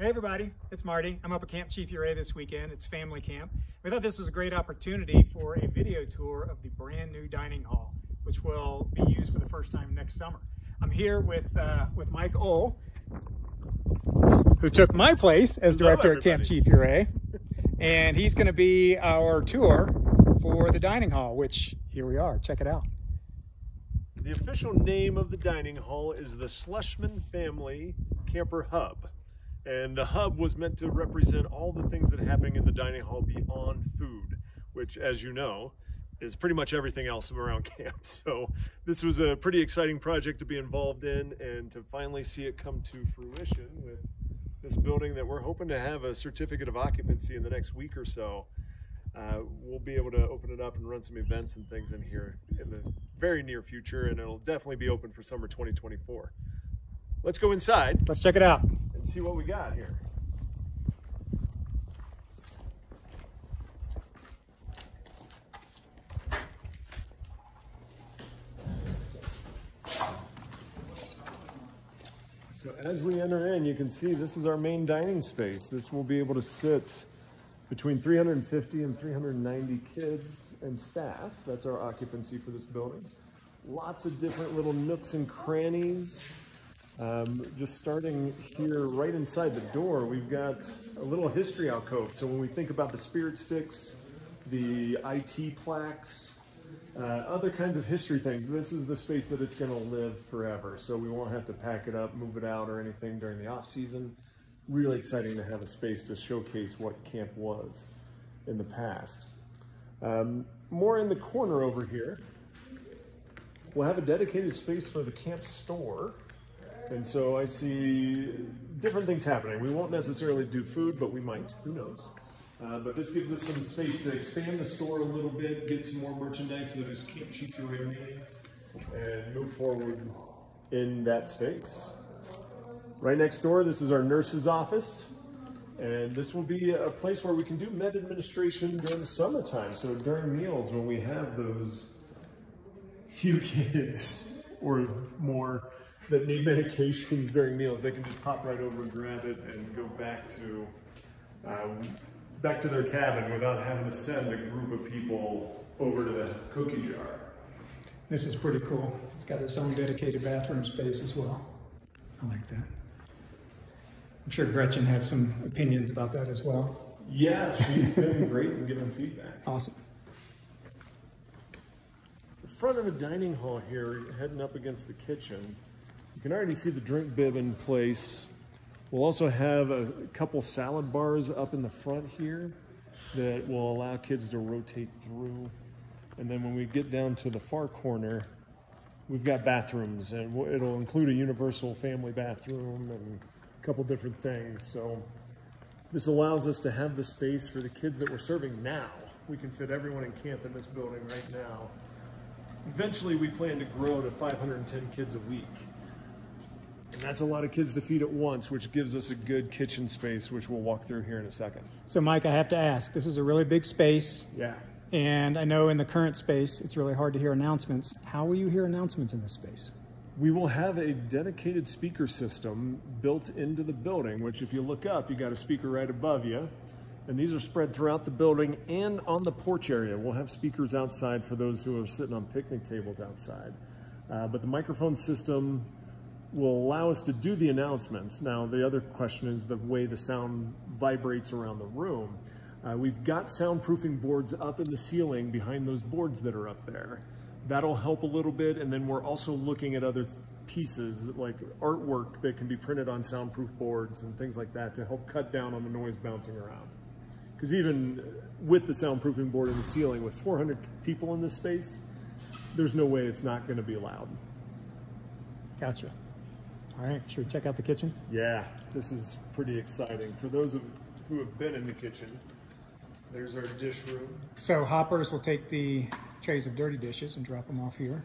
Hey everybody, it's Marty. I'm up at Camp Chief Ouray this weekend. It's family camp. We thought this was a great opportunity for a video tour of the brand new dining hall, which will be used for the first time next summer. I'm here with uh, with Mike Ohl, who took my place as director at Camp Chief Ouray, and he's going to be our tour for the dining hall. Which here we are. Check it out. The official name of the dining hall is the Schlessman Family Camper Hub. And the hub was meant to represent all the things that are happening in the dining hall beyond food, which, as you know, is pretty much everything else around camp. So this was a pretty exciting project to be involved in and to finally see it come to fruition with this building that we're hoping to have a certificate of occupancy in the next week or so. Uh, we'll be able to open it up and run some events and things in here in the very near future, and it'll definitely be open for summer 2024. Let's go inside. Let's check it out and see what we got here. So as we enter in, you can see this is our main dining space. This will be able to sit between 350 and 390 kids and staff. That's our occupancy for this building. Lots of different little nooks and crannies um, just starting here right inside the door, we've got a little history alcove. So when we think about the spirit sticks, the IT plaques, uh, other kinds of history things, this is the space that it's going to live forever. So we won't have to pack it up, move it out or anything during the off season. Really exciting to have a space to showcase what camp was in the past. Um, more in the corner over here, we'll have a dedicated space for the camp store. And so I see different things happening. We won't necessarily do food, but we might, who knows. Uh, but this gives us some space to expand the store a little bit, get some more merchandise that is keep cheaper meeting, and move forward in that space. Right next door, this is our nurse's office. And this will be a place where we can do med administration during the summertime. So during meals, when we have those few kids or more that need medications during meals, they can just pop right over and grab it and go back to um, back to their cabin without having to send a group of people over to the cookie jar. This is pretty cool. It's got its own dedicated bathroom space as well. I like that. I'm sure Gretchen has some opinions about that as well. Yeah, she's been great in giving feedback. Awesome. The front of the dining hall here, heading up against the kitchen, you can already see the drink bib in place. We'll also have a couple salad bars up in the front here that will allow kids to rotate through. And then when we get down to the far corner, we've got bathrooms and it'll include a universal family bathroom and a couple different things. So this allows us to have the space for the kids that we're serving now. We can fit everyone in camp in this building right now. Eventually we plan to grow to 510 kids a week. And that's a lot of kids to feed at once, which gives us a good kitchen space, which we'll walk through here in a second. So, Mike, I have to ask this is a really big space. Yeah. And I know in the current space, it's really hard to hear announcements. How will you hear announcements in this space? We will have a dedicated speaker system built into the building, which if you look up, you got a speaker right above you. And these are spread throughout the building and on the porch area. We'll have speakers outside for those who are sitting on picnic tables outside. Uh, but the microphone system will allow us to do the announcements. Now, the other question is the way the sound vibrates around the room. Uh, we've got soundproofing boards up in the ceiling behind those boards that are up there. That'll help a little bit. And then we're also looking at other pieces like artwork that can be printed on soundproof boards and things like that to help cut down on the noise bouncing around. Because even with the soundproofing board in the ceiling, with 400 people in this space, there's no way it's not going to be loud. Gotcha. All right, should we check out the kitchen? Yeah, this is pretty exciting. For those of, who have been in the kitchen, there's our dish room. So hoppers will take the trays of dirty dishes and drop them off here.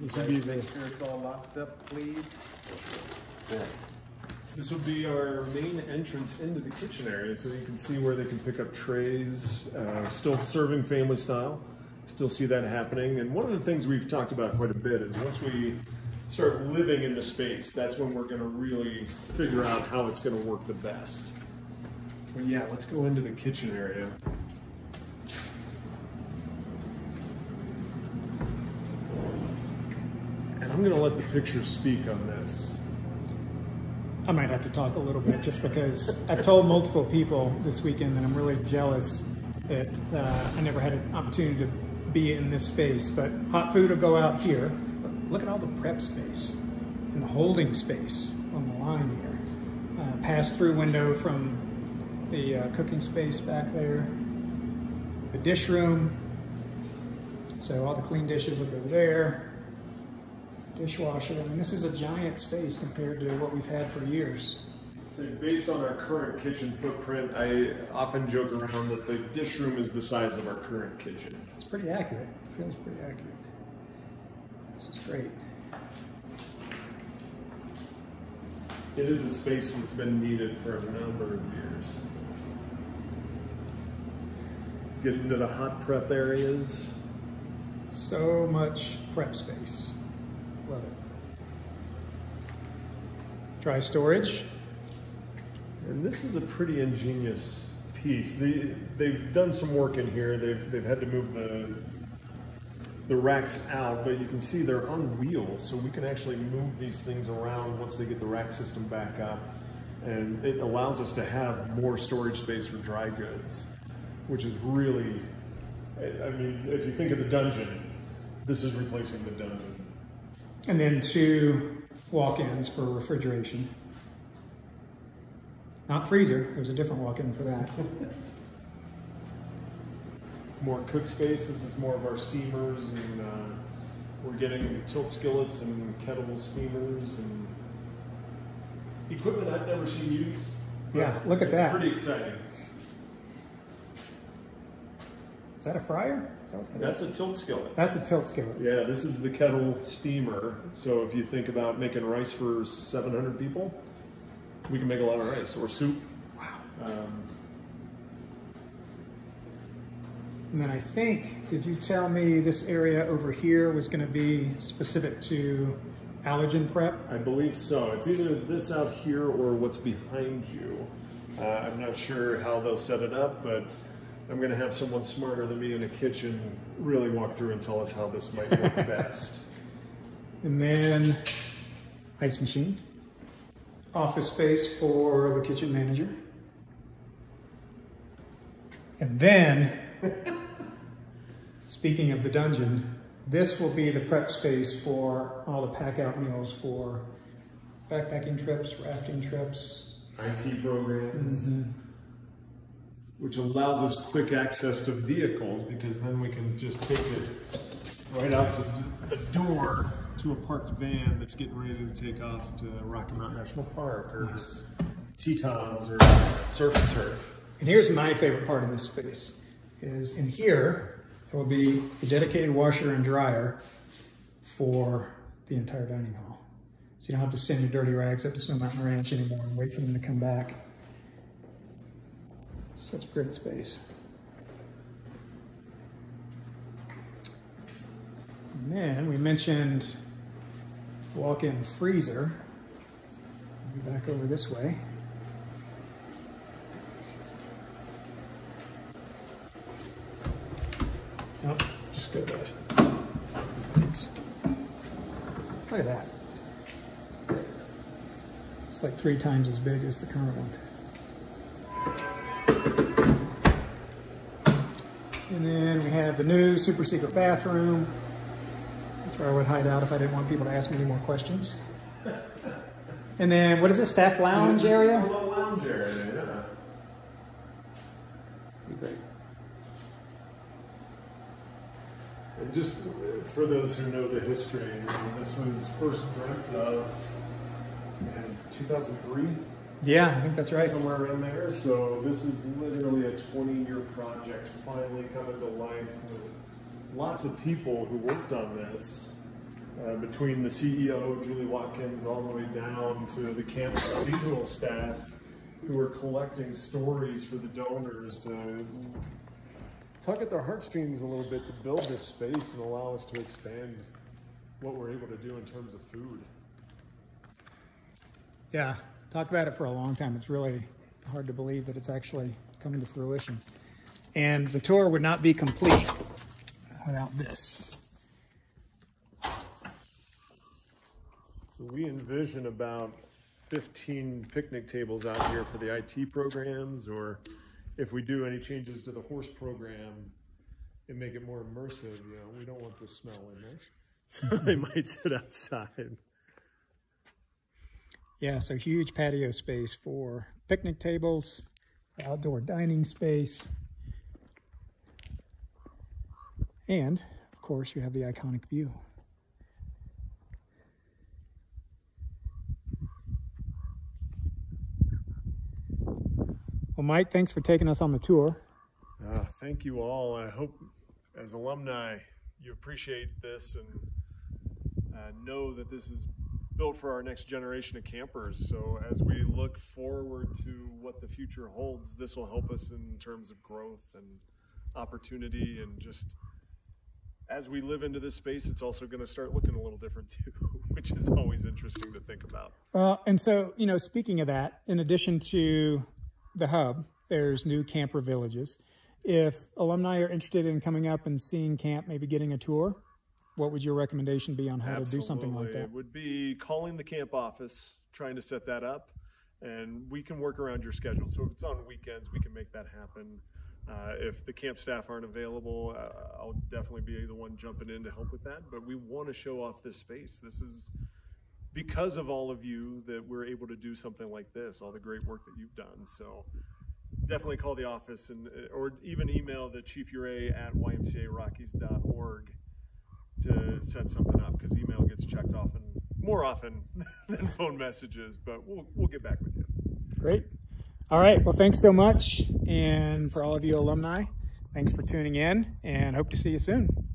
This will be make sure it's all locked up, please. This will be our main entrance into the kitchen area, so you can see where they can pick up trays, uh, still serving family style still see that happening. And one of the things we've talked about quite a bit is once we start living in the space, that's when we're gonna really figure out how it's gonna work the best. But yeah, let's go into the kitchen area. And I'm gonna let the pictures speak on this. I might have to talk a little bit just because I've told multiple people this weekend that I'm really jealous that uh, I never had an opportunity to be in this space. But hot food will go out here. But look at all the prep space and the holding space on the line here. Uh, pass through window from the uh, cooking space back there. The dish room. So all the clean dishes will go there dishwasher. I mean, this is a giant space compared to what we've had for years. So based on our current kitchen footprint, I often joke around that the dish room is the size of our current kitchen. It's pretty accurate. It feels pretty accurate. This is great. It is a space that's been needed for a number of years. Get into the hot prep areas. So much prep space. Love it. Dry storage. And this is a pretty ingenious piece. The, they've done some work in here. They've, they've had to move the, the racks out, but you can see they're on wheels, so we can actually move these things around once they get the rack system back up. And it allows us to have more storage space for dry goods, which is really, I mean, if you think of the dungeon, this is replacing the dungeon. And then two walk-ins for refrigeration. Not freezer, there's a different walk-in for that. more cook space, this is more of our steamers and uh, we're getting tilt skillets and kettle steamers and equipment I've never seen used. Yeah, look at it's that. pretty exciting. Is that a fryer? Is that what that That's is? a tilt skillet. That's a tilt skillet. Yeah, this is the kettle steamer. So if you think about making rice for 700 people, we can make a lot of rice or soup. Wow. Um, And then I think, did you tell me this area over here was going to be specific to allergen prep? I believe so. It's either this out here or what's behind you. Uh, I'm not sure how they'll set it up, but I'm going to have someone smarter than me in the kitchen really walk through and tell us how this might work best. And then ice machine. Office space for the kitchen manager. And then, speaking of the dungeon, this will be the prep space for all the pack out meals for backpacking trips, rafting trips. IT programs, mm-hmm. which allows us quick access to vehicles because then we can just take it right out to the door to a parked van that's getting ready to take off to Rocky Mountain National Park or Tetons or Surf and Turf. And here's my favorite part of this space, is in here, there will be a dedicated washer and dryer for the entire dining hall. So you don't have to send your dirty rags up to Snow Mountain Ranch anymore and wait for them to come back. Such great space. And then we mentioned walk-in freezer. Back over this way. Oh, just go there. Look at that. It's like three times as big as the current one. And then we have the new super secret bathroom. Where I would hide out if I didn't want people to ask me any more questions. And then what is this, staff lounge is area? lounge area, yeah. Be great. And just uh, for those who know the history, this was first dreamt of in 2003, Yeah, I think that's right. somewhere around there. So this is literally a 20-year project finally coming to life with lots of people who worked on this. Uh, between the CEO, Julie Watkins, all the way down to the camp's seasonal staff who were collecting stories for the donors to tug at their heartstrings a little bit to build this space and allow us to expand what we're able to do in terms of food. Yeah, talked about it for a long time. It's really hard to believe that it's actually coming to fruition. And the tour would not be complete without this. So we envision about 15 picnic tables out here for the IT programs, or if we do any changes to the horse program and make it more immersive, you know, we don't want the smell in there. So they might sit outside. Yeah, so huge patio space for picnic tables, outdoor dining space. And, of course, you have the iconic view. Well, Mike, thanks for taking us on the tour. Uh, thank you all. I hope as alumni you appreciate this and uh, know that this is built for our next generation of campers. So as we look forward to what the future holds, this will help us in terms of growth and opportunity and just as we live into this space, it's also going to start looking a little different too, which is always interesting to think about. Well, and so, you know, speaking of that, in addition to the hub, there's new camper villages. If alumni are interested in coming up and seeing camp, maybe getting a tour, what would your recommendation be on how Absolutely. to do something like that? It would be calling the camp office, trying to set that up, and we can work around your schedule. So if it's on weekends, we can make that happen. Uh, if the camp staff aren't available, uh, I'll definitely be the one jumping in to help with that. But we want to show off this space. This is because of all of you that we're able to do something like this, all the great work that you've done. So definitely call the office and or even email the chief Ouray at ymcarockies.org to set something up because email gets checked often more often than phone messages, but we'll, we'll get back with you. Great. All right. Well, thanks so much. And for all of you alumni, thanks for tuning in and hope to see you soon.